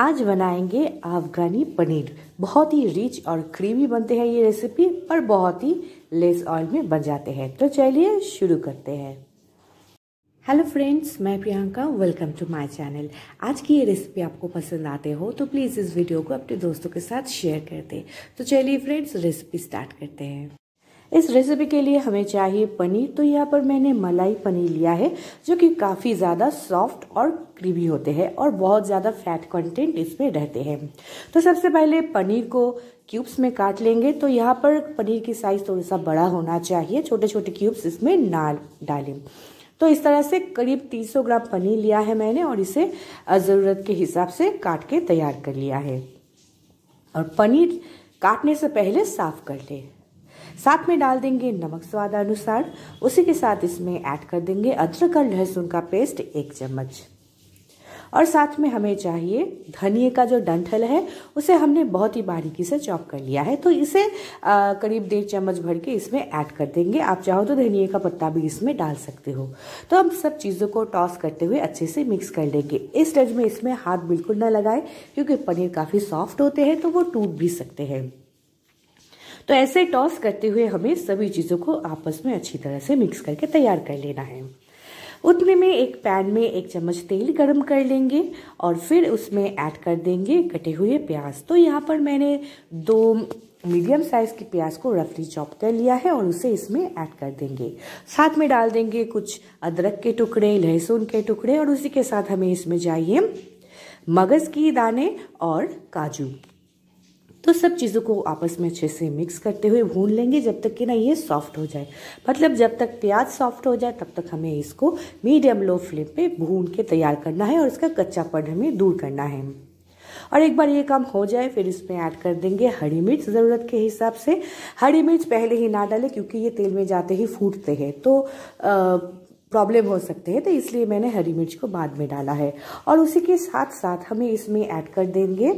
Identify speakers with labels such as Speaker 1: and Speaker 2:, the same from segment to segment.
Speaker 1: आज बनाएँगे अफगानी पनीर। बहुत ही रिच और क्रीमी बनते हैं ये रेसिपी और बहुत ही लेस ऑयल में बन जाते हैं। तो चलिए शुरू करते हैं। हेलो फ्रेंड्स मैं Priyanka welcome to my channel आज की ये रेसिपी आपको पसंद आते हो तो प्लीज़ इस वीडियो को अपने दोस्तों के साथ शेयर कर दे। तो चलिए फ्रेंड्स रेसिपी स्टार्ट करते हैं। इस रेसिपी के लिए हमें चाहिए पनीर तो यहाँ पर मैंने मलाई पनीर लिया है, जो कि काफ़ी ज़्यादा सॉफ्ट और क्रीमी होते हैं और बहुत ज़्यादा फैट कंटेंट इसमें रहते हैं। तो सबसे पहले पनीर को क्यूब्स में काट लेंगे तो यहाँ पर पनीर की साइज़ थोड़ा सा बड़ा होना चाहिए छोटे छोटे क्यूब्स इसमें ना डालें। तो इस तरह से करीब 300 ग्राम पनीर लिया है मैंने और इसे ज़रूरत के हिसाब से काट के तैयार कर लिया है। और पनीर काटने से पहले साफ़ कर ले। साथ में डाल देंगे नमक स्वाद अनुसार। उसी के साथ इसमें ऐड कर देंगे अदरक और लहसुन का पेस्ट एक चम्मच। और साथ में हमें चाहिए धनिए का जो डंठल है उसे हमने बहुत ही बारीकी से चॉप कर लिया है। तो इसे आ, करीब डेढ़ चम्मच भर के इसमें ऐड कर देंगे। आप चाहो तो धनिए का पत्ता भी इसमें डाल सकते हो। तो हम सब चीज़ों को टॉस करते हुए अच्छे से मिक्स कर लेंगे। इस स्टेज में इसमें हाथ बिल्कुल ना लगाए क्योंकि पनीर काफ़ी सॉफ्ट होते हैं तो वो टूट भी सकते हैं। तो ऐसे टॉस करते हुए हमें सभी चीज़ों को आपस में अच्छी तरह से मिक्स करके तैयार कर लेना है। उतने में एक पैन में एक चम्मच तेल गरम कर लेंगे और फिर उसमें ऐड कर देंगे कटे हुए प्याज। तो यहाँ पर मैंने दो मीडियम साइज़ की प्याज को रफली चॉप कर लिया है और उसे इसमें ऐड कर देंगे। साथ में डाल देंगे कुछ अदरक के टुकड़े, लहसुन के टुकड़े और उसी के साथ हमें इसमें चाहिए मगज की दाने और काजू। तो सब चीज़ों को आपस में अच्छे से मिक्स करते हुए भून लेंगे जब तक कि ना ये सॉफ्ट हो जाए। मतलब जब तक प्याज सॉफ्ट हो जाए, तब तक हमें इसको मीडियम लो फ्लेम पे भून के तैयार करना है और इसका कच्चापन हमें दूर करना है। और एक बार ये काम हो जाए, फिर इसमें ऐड कर देंगे हरी मिर्च ज़रूरत के हिसाब से। हरी मिर्च पहले ही ना डालें क्योंकि ये तेल में जाते ही फूटते हैं। तो प्रॉब्लम हो सकते हैं तो इसलिए मैंने हरी मिर्च को बाद में डाला है। और उसी के साथ साथ हमें इसमें ऐड कर देंगे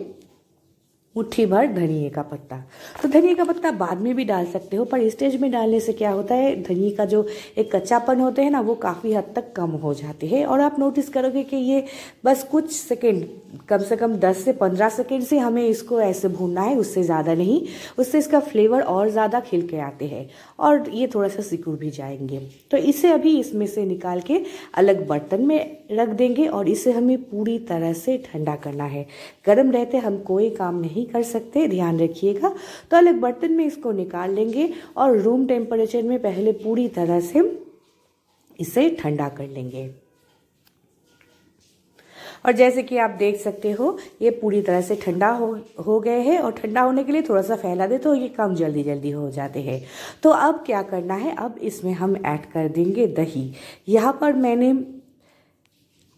Speaker 1: मुट्ठी भर धनिए का पत्ता। तो धनिए का पत्ता बाद में भी डाल सकते हो, पर स्टेज में डालने से क्या होता है, धनिए का जो एक कच्चापन होते हैं ना, वो काफ़ी हद तक कम हो जाते हैं। और आप नोटिस करोगे कि ये बस कुछ सेकेंड कम से कम 10 से 15 सेकेंड से हमें इसको ऐसे भूनना है, उससे ज़्यादा नहीं, उससे इसका फ्लेवर और ज़्यादा खिल के आते हैं। और ये थोड़ा सा सिकुड़ भी जाएँगे। तो इसे अभी इसमें से निकाल के अलग बर्तन में रख देंगे और इसे हमें पूरी तरह से ठंडा करना है। गर्म रहते हम कोई काम नहीं कर सकते, ध्यान रखिएगा। तो अलग बर्तन में इसको निकाल लेंगे और रूम टेम्परेचर में पहले पूरी तरह से इसे ठंडा कर लेंगे। और जैसे कि आप देख सकते हो, ये पूरी तरह से ठंडा हो हो गए हैं और ठंडा होने के लिए थोड़ा सा फैला दे तो ये कम जल्दी जल्दी हो जाते हैं। तो अब क्या करना है? अब इसमें हम ऐड कर देंगे दही। यहाँ पर मैंने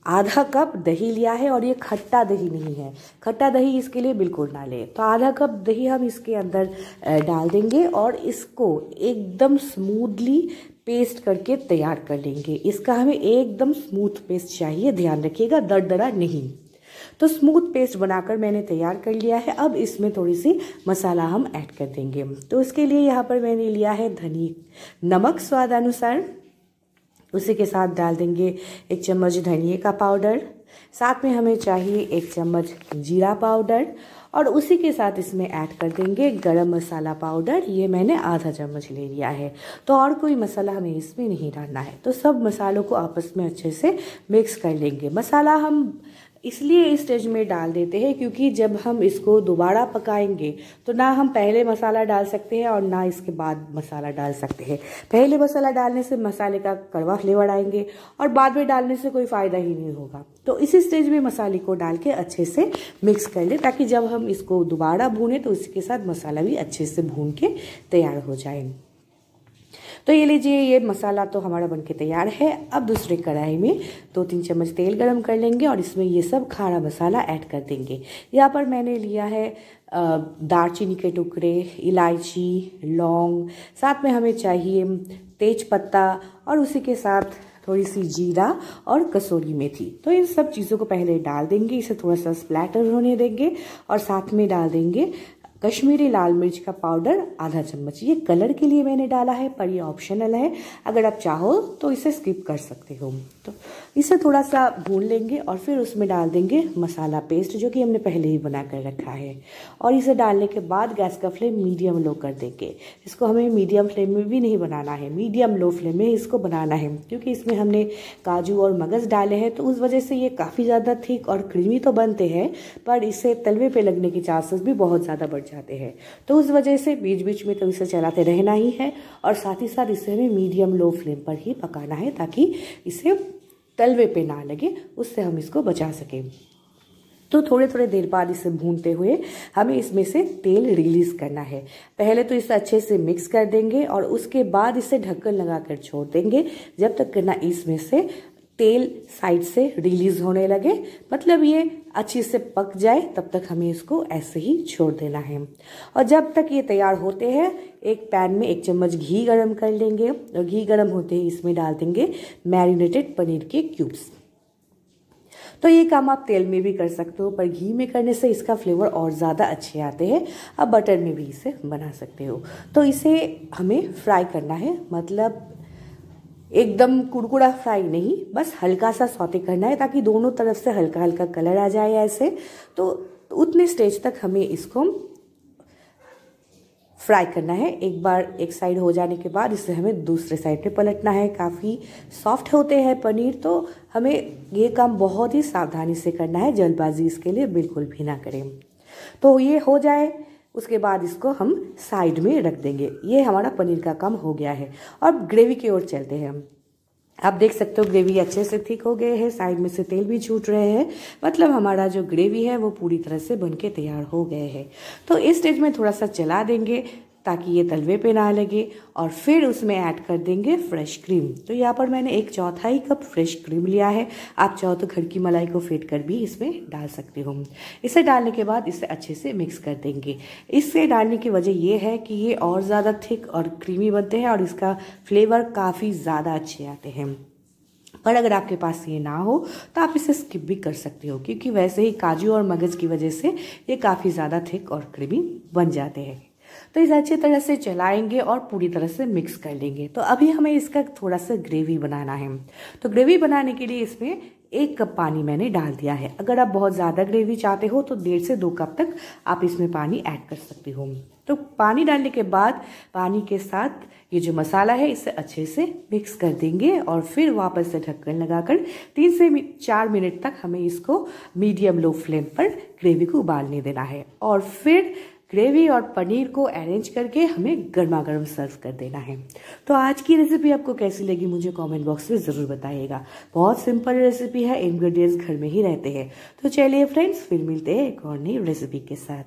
Speaker 1: आधा कप दही लिया है और ये खट्टा दही नहीं है। खट्टा दही इसके लिए बिल्कुल ना ले। तो आधा कप दही हम इसके अंदर डाल देंगे और इसको एकदम स्मूथली पेस्ट करके तैयार कर लेंगे। इसका हमें एकदम स्मूथ पेस्ट चाहिए। ध्यान रखिएगा, दरदरा नहीं। तो स्मूथ पेस्ट बनाकर मैंने तैयार कर लिया है। अब इसमें थोड़ी सी मसाला हम ऐड कर देंगे। तो इसके लिए यहाँ पर मैंने लिया है धनी नमक स्वाद अनुसार उसी के साथ डाल देंगे एक चम्मच धनिए का पाउडर। साथ में हमें चाहिए एक चम्मच जीरा पाउडर और उसी के साथ इसमें ऐड कर देंगे गरम मसाला पाउडर। ये मैंने आधा चम्मच ले लिया है। तो और कोई मसाला हमें इसमें नहीं डालना है। तो सब मसालों को आपस में अच्छे से मिक्स कर लेंगे। मसाला हम इसलिए इस स्टेज में डाल देते हैं क्योंकि जब हम इसको दोबारा पकाएँगे तो ना हम पहले मसाला डाल सकते हैं और ना इसके बाद मसाला डाल सकते हैं। पहले मसाला डालने से मसाले का कड़वा फ्लेवर आएँगे और बाद में डालने से कोई फ़ायदा ही नहीं होगा। तो इसी स्टेज में मसाले को डाल के अच्छे से मिक्स कर लें ताकि जब हम इसको दोबारा भूनें तो इसके साथ मसाला भी अच्छे से भून के तैयार हो जाए। तो ये लीजिए, ये मसाला तो हमारा बनके तैयार है। अब दूसरे कढ़ाई में दो तीन चम्मच तेल गरम कर लेंगे और इसमें ये सब खारा मसाला ऐड कर देंगे। यहाँ पर मैंने लिया है दालचीनी के टुकड़े, इलायची, लौंग, साथ में हमें चाहिए तेज पत्ता और उसी के साथ थोड़ी सी जीरा और कसूरी मेथी। तो इन सब चीज़ों को पहले डाल देंगे, इसे थोड़ा सा स्प्लैटर होने देंगे और साथ में डाल देंगे कश्मीरी लाल मिर्च का पाउडर, आधा चम्मच। ये कलर के लिए मैंने डाला है, पर ये ऑप्शनल है। अगर आप चाहो तो इसे स्किप कर सकते हो। तो इसे थोड़ा सा भून लेंगे और फिर उसमें डाल देंगे मसाला पेस्ट, जो कि हमने पहले ही बना कर रखा है। और इसे डालने के बाद गैस का फ्लेम मीडियम लो कर देंगे। इसको हमें मीडियम फ्लेम में भी नहीं बनाना है। मीडियम लो फ्लेम में इसको बनाना है, क्योंकि इसमें हमने काजू और मगज़ डाले हैं तो उस वजह से ये काफ़ी ज़्यादा थिक और क्रीमी तो बनते हैं, पर इसे तलवे पर लगने के चांसेस भी बहुत ज़्यादा बढ़ जाते हैं। तो उस वजह से बीच बीच में तो इसे चलाते रहना ही है और साथ ही साथ इसे हमें मीडियम लो फ्लेम पर ही पकाना है ताकि इसे तलवे पे ना लगे, उससे हम इसको बचा सकें। तो थोड़े थोड़े देर बाद इसे भूनते हुए हमें इसमें से तेल रिलीज़ करना है। पहले तो इसे अच्छे से मिक्स कर देंगे और उसके बाद इसे ढक्कन लगाकर छोड़ देंगे, जब तक ना इसमें से तेल साइड से रिलीज़ होने लगे। मतलब ये अच्छे से पक जाए, तब तक हमें इसको ऐसे ही छोड़ देना है। और जब तक ये तैयार होते हैं, एक पैन में एक चम्मच घी गरम कर लेंगे। और घी गरम होते ही इसमें डाल देंगे मैरिनेटेड पनीर के क्यूब्स तो ये काम आप तेल में भी कर सकते हो, पर घी में करने से इसका फ्लेवर और ज़्यादा अच्छे आते हैं। आप बटर में भी इसे बना सकते हो। तो इसे हमें फ्राई करना है। मतलब एकदम कुड़कुड़ा फ्राई नहीं, बस हल्का सा सौते करना है ताकि दोनों तरफ़ से हल्का हल्का कलर आ जाए ऐसे। तो उतने स्टेज तक हमें इसको फ्राई करना है। एक बार एक साइड हो जाने के बाद इसे हमें दूसरे साइड पे पलटना है। काफ़ी सॉफ्ट होते हैं पनीर तो हमें ये काम बहुत ही सावधानी से करना है। जल्दबाजी इसके लिए बिल्कुल भी ना करें। तो ये हो जाए उसके बाद इसको हम साइड में रख देंगे। ये हमारा पनीर का काम हो गया है। अब ग्रेवी की ओर चलते हैं हम। आप देख सकते हो ग्रेवी अच्छे से थिक हो गए हैं। साइड में से तेल भी छूट रहे हैं। मतलब हमारा जो ग्रेवी है, वो पूरी तरह से बनके तैयार हो गए हैं। तो इस स्टेज में थोड़ा सा चला देंगे। ताकि ये तलवे पे ना लगे और फिर उसमें ऐड कर देंगे फ्रेश क्रीम। तो यहाँ पर मैंने एक चौथाई कप फ्रेश क्रीम लिया है। आप चाहो तो घर की मलाई को फेंट कर भी इसमें डाल सकते हो। इसे डालने के बाद इसे अच्छे से मिक्स कर देंगे। इससे डालने की वजह ये है कि ये और ज़्यादा थिक और क्रीमी बनते हैं और इसका फ्लेवर काफ़ी ज़्यादा अच्छे आते हैं। पर अगर आपके पास ये ना हो तो आप इसे स्किप भी कर सकते हो, क्योंकि वैसे ही काजू और मगज़ की वजह से ये काफ़ी ज़्यादा थिक और क्रीमी बन जाते हैं। तो इसे अच्छी तरह से चलाएँगे और पूरी तरह से मिक्स कर लेंगे। तो अभी हमें इसका थोड़ा सा ग्रेवी बनाना है। तो ग्रेवी बनाने के लिए इसमें एक कप पानी मैंने डाल दिया है। अगर आप बहुत ज़्यादा ग्रेवी चाहते हो तो डेढ़ से दो कप तक आप इसमें पानी ऐड कर सकते हो। तो पानी डालने के बाद पानी के साथ ये जो मसाला है, इसे अच्छे से मिक्स कर देंगे और फिर वापस से ढक्कन लगाकर तीन से चार मिनट तक हमें इसको मीडियम लो फ्लेम पर ग्रेवी को उबालने देना है। और फिर ग्रेवी और पनीर को अरेंज करके हमें गर्मा गर्म सर्व कर देना है। तो आज की रेसिपी आपको कैसी लगी मुझे कमेंट बॉक्स में ज़रूर बताइएगा। बहुत सिंपल रेसिपी है इंग्रेडिएंट्स घर में ही रहते हैं। तो चलिए फ्रेंड्स फिर मिलते हैं एक और नई रेसिपी के साथ।